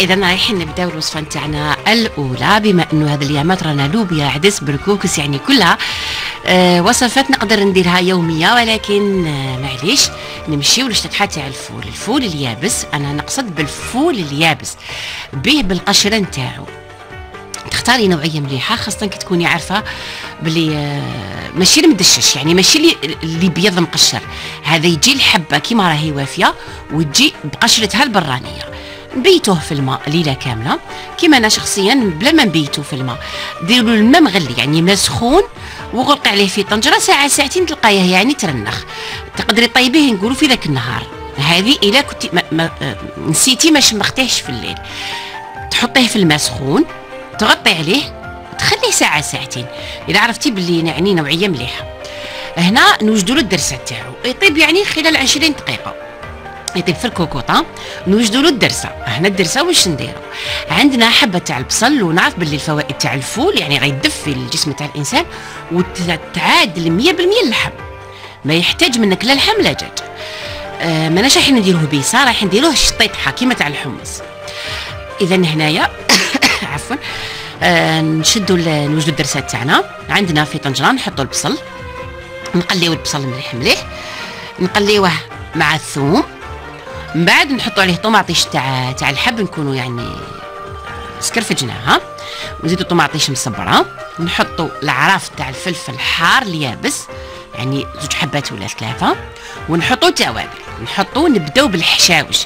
اذا رايحين نبداو الوصفه نتاعنا الأولى بما إنه هذه الايامات رانا لوبيا عدس بركوكس يعني كلها آه وصفات نقدر نديرها يومية ولكن آه معليش نمشيو للشطحه تاع الفول. الفول اليابس أنا نقصد بالفول اليابس به بالقشره نتاعو. تختاري نوعية مليحة خاصة كي تكوني عارفة بلي آه، ماشي المدشش يعني ماشي اللي بيض مقشر. هذا يجي الحبة كيما راهي وافية وتجي بقشرتها البرانية. نبيتوه في الماء ليلة كاملة. كيما أنا شخصيا بلا ما نبيتو في الماء. ديروا الماء مغلي يعني ماء سخون وغلقي عليه في طنجرة. ساعة ساعتين تلقايه يعني ترنخ. تقدري طيبيه نقولوا في ذاك النهار. هذه الا كنت ما ما آه، نسيتي ما شمختيهش في الليل. تحطيه في الماء سخون تغطي عليه تخليه ساعة ساعتين. إذا عرفتي باللي يعني نوعية مليحة. هنا نوجدوا له الدرسه تاعو. يطيب يعني خلال 20 دقيقة. يطيب في الكوكوطة. نوجدوا له الدرسة. هنا الدرسة واش نديروا عندنا حبة تاع البصل ونعرف باللي الفوائد تاع الفول يعني غيدفي الجسم تاع الإنسان وتعادل 100% اللحم. ما يحتاج منك لا لحم لا دجاج. آه ماناش راح نديروه بيسا راح نديروه شطيطحه كيما تاع الحمص. إذا هنايا عفوا آه نشدوا نوجدوا الدرسات تاعنا. عندنا في طنجرة نحطوا البصل. نقليو البصل مليح مليح. نقليوه مع الثوم. من بعد نحطوا عليه طوماطيش تاع تاع الحب نكونوا يعني سكرفجناها ونزيدوا طوماطيش مصبرة. نحطوا العراف تاع الفلفل الحار اليابس يعني زوج حبات ولا ثلاثة. ونحطوا توابل. نحطوا نبداو بالحشاوش.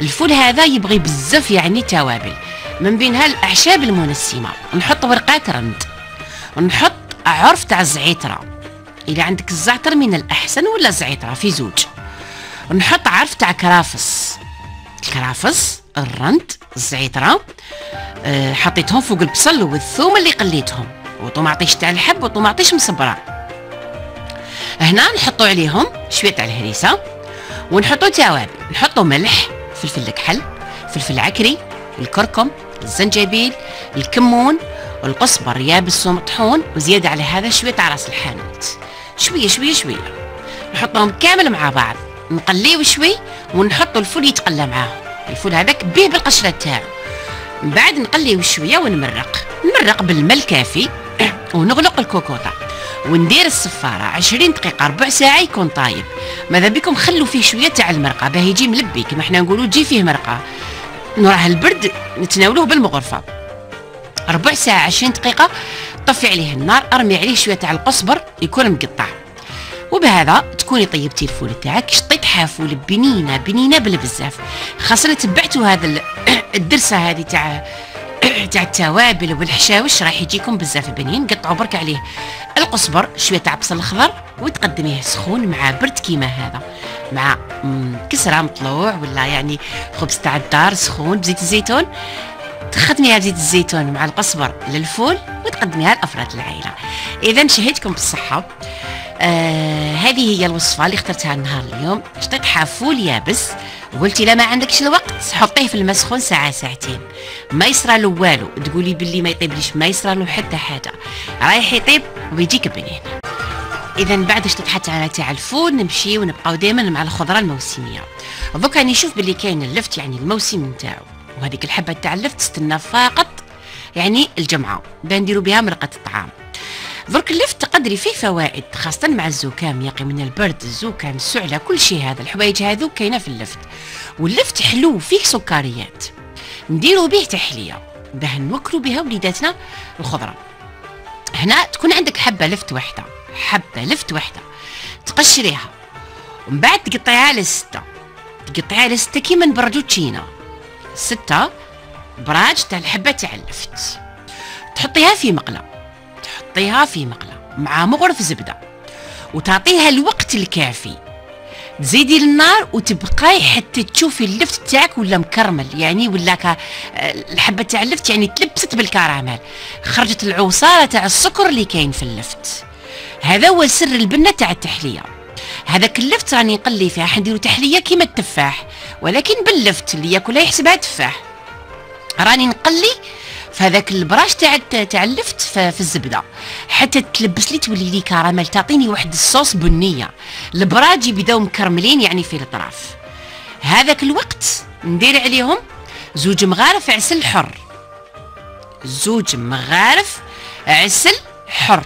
الفول هذا يبغي بزاف يعني توابل. من بينها الأعشاب المنسمه نحط ورقات رند. ونحط عرف تاع الزعتره اذا عندك الزعتر من الأحسن ولا الزعتره في زوج. نحط عرف تاع كرافس. الكرافس الرند الزعتره أه حطيتهم فوق البصل والثوم اللي قليتهم. وطماطيش تاع الحب وطماطيش مصبره هنا نحطوا عليهم شوية تاع الهريسة. ونحطوا توابل. نحطوا ملح فلفل كحل فلفل عكري الكركم الزنجبيل الكمون والقصبر يابس ومطحون وزيادة على هذا شوية راس الحانوت. شوية شوية شوية. نحطهم كامل مع بعض. نقليه شوي ونحطوا الفول يتقلى معاه. الفول هذاك بيه بالقشرة تاعو. من بعد نقليه شوية ونمرق. نمرق بالماء الكافي ونغلق الكوكوطة. وندير الصفارة عشرين دقيقة ربع ساعة يكون طايب. ماذا بكم خلوا فيه شوية تاع المرقة باه يجي ملبي كما إحنا نقولوا تجي فيه مرقة. نروح البرد نتناولوه بالمغرفة. ربع ساعة عشرين دقيقة طفي عليه النار ارمي عليه شوية تاع القصبر يكون مقطع. وبهذا تكوني طيبتي الفول تاعك شطيت حافول بنينة بنينة بزاف خاصه تبعتوا هذا الدرسة هذه تاع تاع التوابل والحشاوش راح يجيكم؟ بزاف بنين قطعوا برك عليه القصبر شوية تاع بصل اخضر وتقدميه سخون مع برد كيما هذا. مع كسرة مطلوع ولا يعني خبز تاع الدار سخون بزيت الزيتون. تخدميها بزيت الزيتون مع القصبر للفول وتقدميها لأفراد العائلة. إذا نشهدكم بالصحة. آه هذه هي الوصفة اللي اخترتها النهار اليوم. شطيت حافول يابس قلتي لا ما عندكش الوقت؟ حطيه في الماء سخون ساعة ساعتين. ما يصرى له والو. تقولي باللي ما يطيبليش ما يصرى له حتى حاجة. رايح يطيب ويجيك بنين اذا بعد شطيت تاعنا تاع الفول نمشي ونبقاو دائما مع الخضرة الموسمية. دوكا نشوف باللي كاين اللفت يعني الموسم نتاعو. وهذيك الحبة تاع اللفت تستنى فقط يعني الجمعة. بنديروا بها مرقة الطعام درك اللفت تقدري فيه فوائد خاصة مع الزكام. يقي من البرد الزكام السعلة كل شيء هذا. الحوايج هذو كاينة في اللفت. واللفت حلو فيه سكريات. نديرو به تحلية. باه نوكلو بها وليداتنا الخضرة. هنا تكون عندك حبة لفت وحدة. حبة لفت وحدة. تقشريها. ومن بعد تقطعيها على ستة. تقطعيها على ستة كيما نبردو تشينا. ستة براج تاع الحبة تاع اللفت. تحطيها في مقلة. تحطيها في مقلة مع مغرف زبدة وتعطيها الوقت الكافي. تزيدي النار وتبقاي حتى تشوفي اللفت تاعك ولا مكرمل. يعني ولا كا الحبة تاع اللفت يعني تلبست بالكراميل. خرجت العصارة تاع السكر اللي كاين في اللفت. هذا هو سر البنة تاع التحلية. هذاك اللفت راني نقلي فيها حنديرو تحلية كيما التفاح ولكن باللفت اللي ياكلها يحسبها تفاح. راني نقلي فهذاك البراش تاع تاع اللفت في الزبدة. حتى تلبس لي تولي لي كراميل. تعطيني واحد الصوص بنية. البراج يبداو مكرملين يعني في الأطراف. هذاك الوقت ندير عليهم زوج مغارف عسل حر. زوج مغارف عسل حر.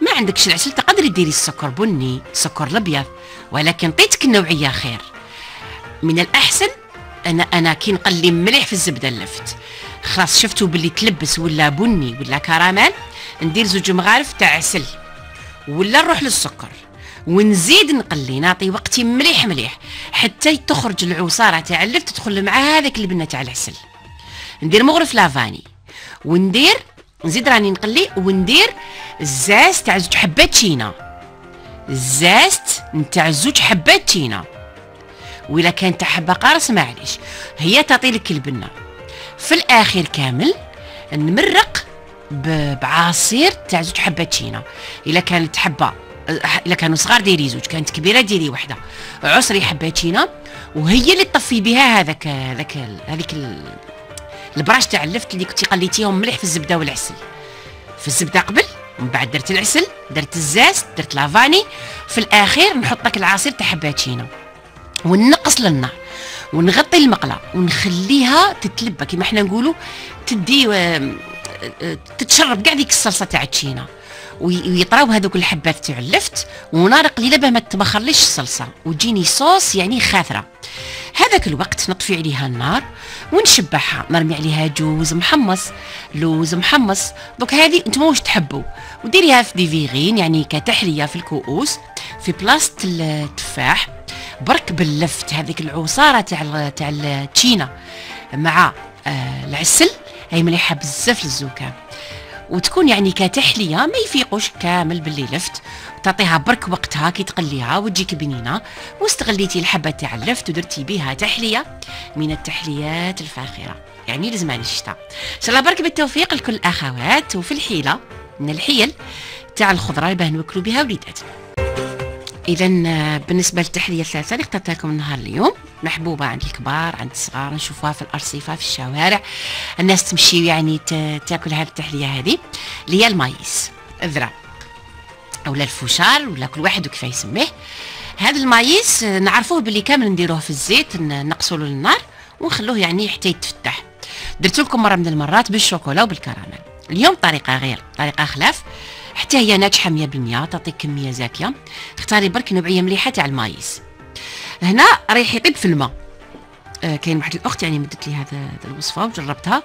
ما عندكش العسل تقدري ديري السكر بني سكر الأبيض. ولكن طيتك النوعية خير. من الأحسن أنا أنا كي نقلي مليح في الزبدة اللفت. خلاص شفتوا باللي تلبس ولا بني ولا كراميل؟ ندير زوج مغارف تاع عسل ولا نروح للسكر. ونزيد نقلي نعطي وقتي مليح مليح. حتى تخرج العصارة تاع اللفت تدخل مع هذاك البنة تاع العسل. ندير مغرف لافاني. وندير نزيد راني نقلي وندير الزاز تاع زوج حبات تشينا. الزاز نتاع زوج حبات تشينا. وإلا كانت حبه قارص معليش. هي تعطي لك البنه في الأخير كامل نمرق بعصير تاع زوج حبات تشينا إلا كانت حبه إلا كانوا صغار ديري زوج كانت كبيرة ديري وحدة. عصري حبات تشينا وهي اللي تطفي بها هذاك هذاك هذيك البراش تاع اللفت اللي كنتي قليتيهم مليح في الزبدة والعسل. في الزبدة قبل من بعد درت العسل درت الزاز درت لافاني. في الأخير نحط لك العصير تاع حباتينا ونقص للنار ونغطي المقلة. ونخليها تتلبى كما إحنا نقولوا تدي آه، آه، تتشرب كاع ديك الصلصة تاع التشينا ويطراو هذوك الحبات تاع اللفت. ونار قليله باه ما تبخرليش الصلصة. وتجيني صوص يعني خاثرة. هذاك الوقت نطفي عليها النار ونشبعها. نرمي عليها جوز محمص لوز محمص. دوك هذه أنتم واش تحبوا؟ وديريها في des verrines يعني كتحلية في الكؤوس في بلاصة التفاح. برك باللفت هذيك العصارة تاع تاع التشينا مع آه العسل. هي مليحة بزاف للزكام. وتكون يعني كتحلية ما يفيقوش كامل باللي لفت. تعطيها برك وقتها كي تقليها وتجيك بنينة. واستغليتي الحبة تاع اللفت ودرتي بها تحلية من التحليات الفاخرة. يعني لزمان الشتاء إن شاء الله برك بالتوفيق لكل الأخوات. وفي الحيلة من الحيل تاع الخضرة باه نوكلوا بها وليداتنا. اذا بالنسبة للتحلية الثالثه اللي اخترتها لكم النهار اليوم محبوبة عند الكبار عند الصغار نشوفوها في الأرصفة في الشوارع. الناس تمشي يعني تاكل هذه التحلية هذه اللي هي المايس الذرة أولا الفشار ولا كل واحد وكيف يسميه. هذا المايس نعرفوه باللي كامل نديروه في الزيت نقصوا له النار ونخلوه يعني حتى يتفتح. درت لكم مرة من المرات بالشوكولا وبالكراميل. اليوم طريقة غير طريقة خلاف. حتى هي ناجحة 100% تعطيك كمية زاكية. اختاري برك نوعية مليحة تاع المايس. هنا رايح يطيب في الماء. آه كاين واحد الأخت يعني مدت لي هذا الوصفة وجربتها.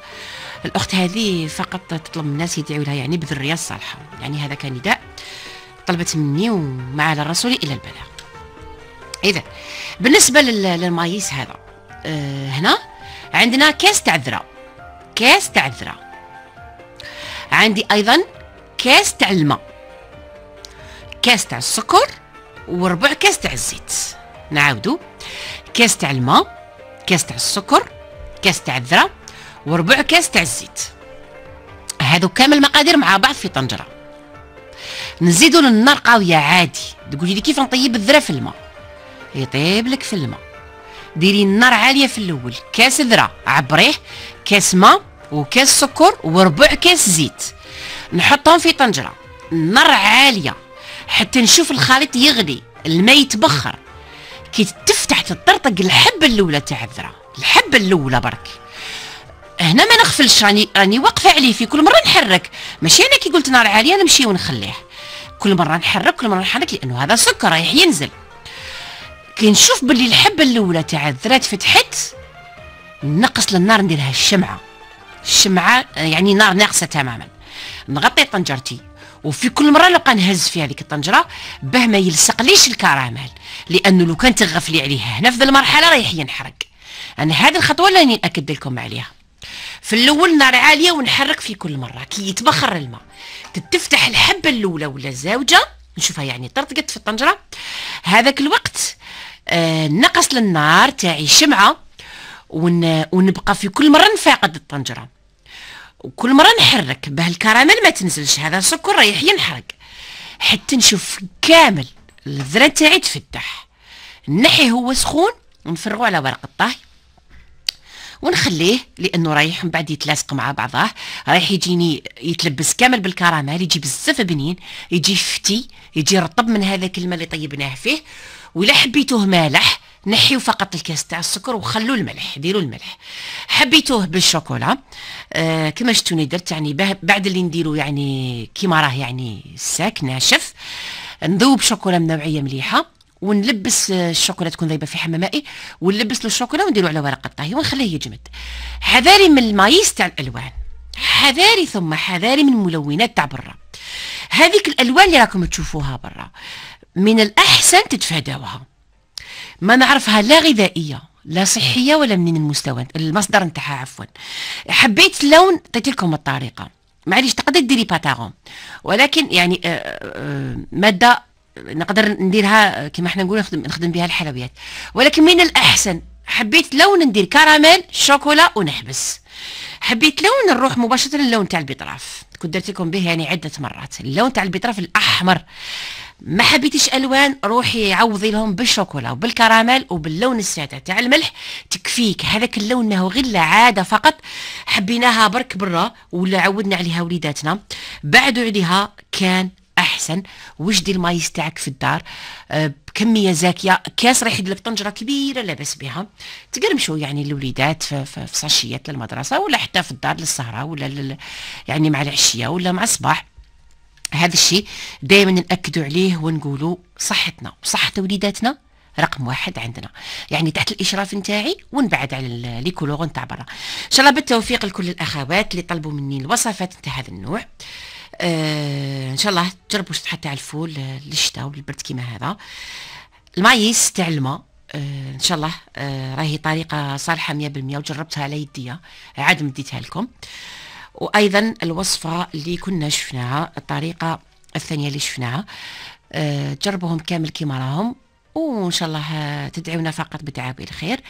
الأخت هذه فقط تطلب من الناس يدعوا لها يعني بالذرية الصالحة. يعني هذا كان نداء طلبت مني ومع الرسول إلى البلاغ. اذا بالنسبة للمايس هذا آه هنا عندنا كاس تاع الذرة. كاس تاع الذرة. عندي أيضا كاس تاع الماء كاس تاع السكر وربع كاس تاع الزيت. نعاودو. كاس تاع الماء كاس تاع السكر كاس تاع الذرة وربع كاس تاع الزيت. هادو كامل مقادير مع بعض في طنجرة. نزيدو للنار قاويه عادي. تقولي لي كيف نطيب الذرة في الماء؟ يطيب لك في الماء. ديري النار عالية في الأول. كاس ذره عبريه كاس ماء وكاس سكر وربع كاس زيت. نحطهم في طنجرة. نار عالية. حتى نشوف الخليط يغلي. الماء يتبخر. كي تفتح تطرطق الحبة الأولى تاع الذرة. الحبة الأولى برك. هنا ما نغفلش. راني راني واقفة عليه. في كل مرة نحرك. ماشي أنا كي قلت نار عالية نمشي ونخليه كل مرة نحرك كل مرة نحرك لأنه هذا سكر رايح ينزل. كي نشوف باللي الحبة الأولى تاع الذرة تفتحت نقص للنار نديرها الشمعة. الشمعه يعني نار ناقصة تماما. نغطي طنجرتي. وفي كل مرة نبقى نهز في هذيك الطنجرة باه ما يلصقليش الكراميل؟ لأنه لو كان تغفلي عليه هنا في المرحلة رايح ينحرق. أنا هذه الخطوة اللي ناكد لكم عليها. في الأول نار عالية ونحرك في كل مرة. كي يتبخر الماء. تتفتح الحبة الأولى ولا الزوجه نشوفها يعني طرطقت في الطنجرة. هذاك الوقت آه نقص للنار تاعي شمعة. ون ونبقى في كل مرة نفاقد الطنجرة. وكل مرة نحرك باه الكراميل ما تنزلش. هذا السكر رايح ينحرق. حتى نشوف كامل الذرة تاعي تفتح. نحي هو سخون ونفرغو على ورق الطهي. ونخليه لأنه رايح من بعد يتلاصق مع بعضاه رايح يجيني يتلبس كامل بالكراميل يجي بزاف بنين يجي فتي يجي رطب من هذاك الماء اللي طيبناه فيه. ولا حبيتوه مالح نحيو فقط الكاس تاع السكر وخلوا الملح ديروا الملح. حبيتوه بالشوكولا. آه كما شفتوني درت يعني بعد اللي نديرو يعني كيما راه يعني ساك ناشف. نذوب شوكولا من نوعية مليحة. ونلبس الشوكولا تكون ذايبه في حمام مائي ونلبس له الشوكولا ونديرو على ورق الطهي ونخليه يجمد. حذاري من المايس تاع الألوان. حذاري ثم حذاري من الملونات تاع برا. هذيك الألوان اللي راكم تشوفوها برا من الأحسن تتفاداوها. ما نعرفها لا غذائية لا صحية ولا منين المستوى المصدر نتاعها عفوا. حبيت اللون عطيت لكم الطريقة. معليش تقدر ديري باتاغون. ولكن يعني آه، آه، مادة نقدر نديرها كما إحنا نقول نخدم نخدم بها الحلويات. ولكن من الأحسن حبيت لون ندير كراميل شوكولا ونحبس. حبيت لون نروح مباشرة للون تاع البيطراف كنت درت لكم به يعني عدة مرات. اللون تاع البيطراف الأحمر. ما حبيتيش ألوان روحي عوضي لهم بالشوكولا وبالكراميل وباللون الساده تاع الملح. تكفيك. هذاك اللون ما هو غير عادة فقط. حبيناها برك برا ولا عودنا عليها وليداتنا. بعدوا عليها كان أحسن. وجدي المايس تاعك في الدار؟ أه بكمية زاكية. كاس راح لك طنجرة كبيرة لاباس بها. تقرمشوا يعني الوليدات في, في, صاشيات للمدرسة ولا حتى في الدار للسهرة ولا يعني مع العشية ولا مع الصباح. هذا الشيء دائما نأكدوا عليه ونقولوا صحتنا وصحه وليداتنا رقم واحد عندنا. يعني تحت الإشراف نتاعي ونبعد على les couleurs نتاع برا. إن شاء الله بالتوفيق لكل الأخوات اللي طلبوا مني الوصفات نتاع هذا النوع. آه إن شاء الله تجربوا شطحه تاع الفول للشتاء والبرد كيما هذا. المايس تاع الماء آه إن شاء الله آه راهي طريقة صالحة 100% وجربتها على يديا عاد مديتها لكم. وأيضا الوصفة اللي كنا شفناها الطريقة الثانية اللي شفناها آه جربوهم كامل كيما راهم وإن شاء الله تدعونا فقط بدعاء الخير